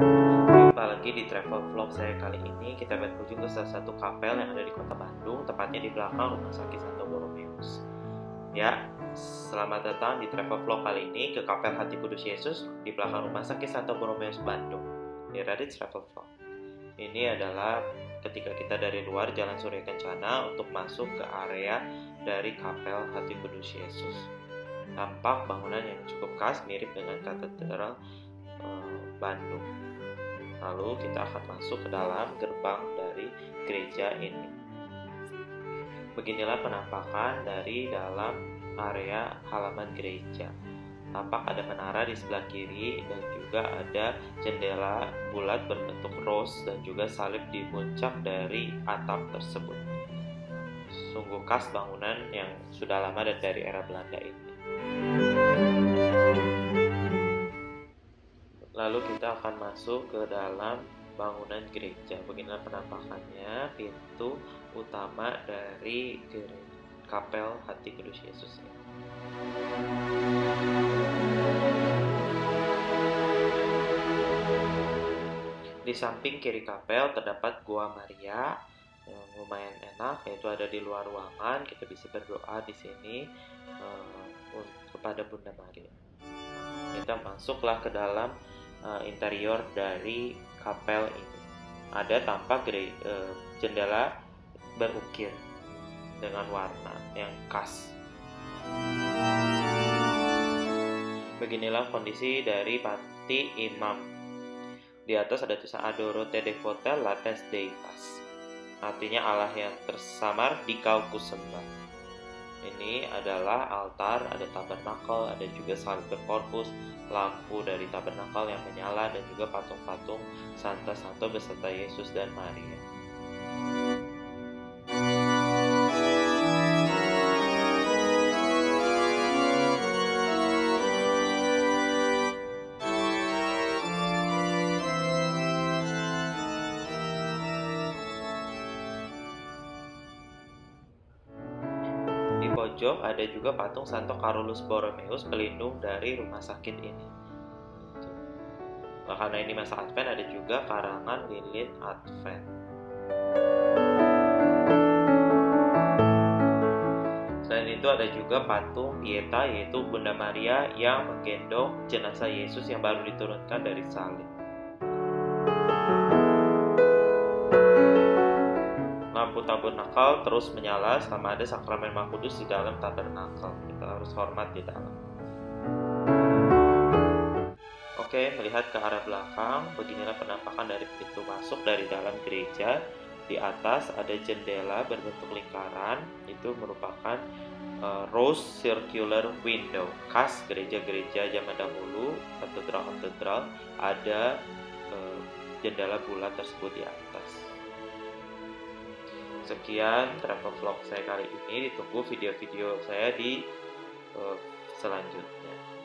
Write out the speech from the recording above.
Jumpa lagi di travel vlog saya kali ini. Kita berkunjung ke salah satu kapel yang ada di kota Bandung Tepatnya di belakang Rumah Sakit Santo Borromeus. Ya, selamat datang di travel vlog kali ini ke Kapel Hati Kudus Yesus di belakang Rumah Sakit Santo Borromeus Bandung. Di Radit Travel Vlog. Ini adalah ketika kita dari luar Jalan Surya Kencana untuk masuk ke area dari Kapel Hati Kudus Yesus. Tampak bangunan yang cukup khas mirip dengan katedral eh, Bandung Lalu kita akan masuk ke dalam gerbang dari gereja ini. Beginilah penampakan dari dalam area halaman gereja. Tampak ada menara di sebelah kiri dan juga ada jendela bulat berbentuk rose dan juga salib di puncak dari atap tersebut. Sungguh khas bangunan yang sudah lama dan dari era Belanda ini. Lalu kita akan masuk ke dalam bangunan gereja. Beginilah penampakannya pintu utama dari gereja, kapel Hati Kudus Yesus ini. Di samping kiri kapel terdapat gua Maria yang lumayan enak, yaitu ada di luar ruangan. Kita bisa berdoa di sini uh, kepada Bunda Maria. Kita masuklah ke dalam uh, interior dari kapel ini. Ada tampak uh, jendela berukir dengan warna yang khas. Beginilah kondisi dari panti imam. Di atas ada tulisan Adoro te devote lates deitas. Artinya Allah yang tersamar di kau kusembah. Ini adalah altar, ada tabernakel, ada juga salib berkorpus, lampu dari tabernakel yang menyala, dan juga patung-patung Santa Santo beserta Yesus dan Maria. Pojok ada juga patung Santo Carolus Borromeus pelindung dari rumah sakit ini. Nah, karena ini masa Advent ada juga karangan lilin Advent. Selain itu ada juga patung Pieta yaitu Bunda Maria yang menggendong jenazah Yesus yang baru diturunkan dari salib. Lampu tabernakel terus menyala selama ada sakramen Maha Kudus di dalam tabernakel. Kita harus hormat di dalam. Oke, melihat ke arah belakang, beginilah penampakan dari pintu masuk dari dalam gereja. Di atas ada jendela berbentuk lingkaran, itu merupakan uh, rose circular window khas gereja-gereja zaman dahulu, katedral-katedral ada uh, jendela bulat tersebut di atas. Sekian travel vlog saya kali ini. Ditunggu video-video saya di uh, selanjutnya.